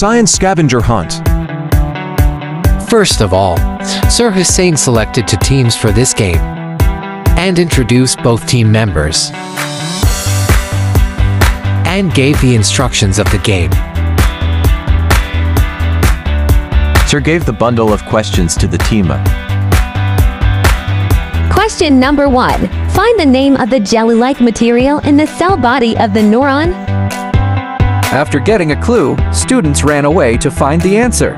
science scavenger hunt. First of all, Sir Hussein selected two teams for this game and introduced both team members and gave the instructions of the game. Sir gave the bundle of questions to the team. Question number one. Find the name of the jelly-like material in the cell body of the neuron. After getting a clue, students ran away to find the answer.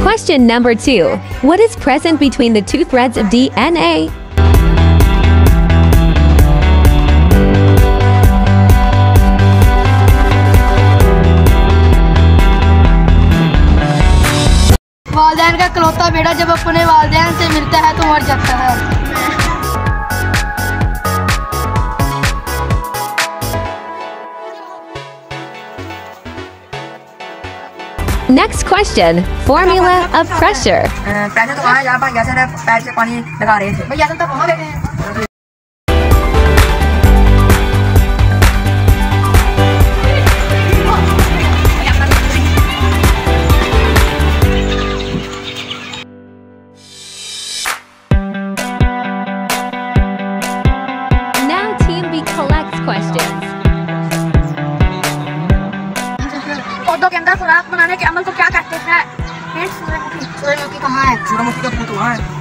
Question number two. What is present between the two threads of DNA? वालदेन का इकलौता बेटा जब अपने वालदेन से मिलता है तो मर जाता है Next question. Formula of pressure. पैसे तो वहाँ जहाँ पर गैस ने पैर से पानी लगा रहे थे भाई भैया तो वहाँ बैठे है।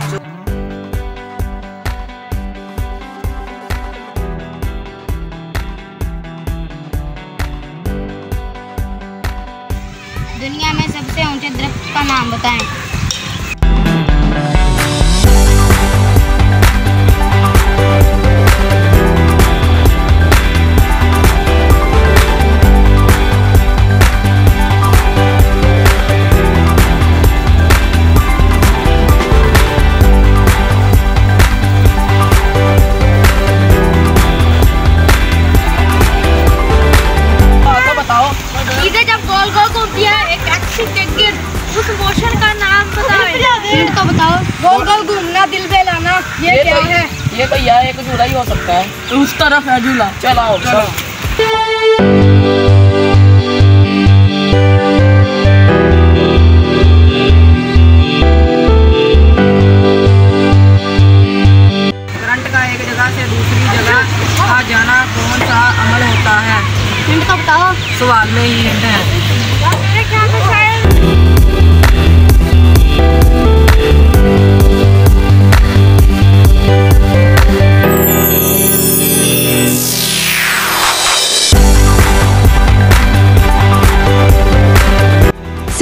दुनिया में सबसे ऊँचे दरख्त का नाम बताएँ। उस मोशन का नाम बताओ। तो बताओ। गोल गोल घूमना दिल पे लाना ये, क्या है? ये भैया एक झूला ही हो सकता है। उस तरफ़ है झूला। चलाओ चलो। करंट का एक जगह से दूसरी जगह आ जाना कौन सा अमल होता है? हिंट तो बताओ। सवाल में ही हिंट है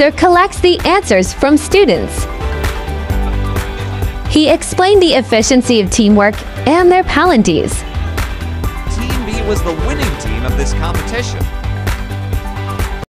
Sir collects the answers from students. He explained the efficiency of teamwork and their palantes. Team B was the winning team of this competition.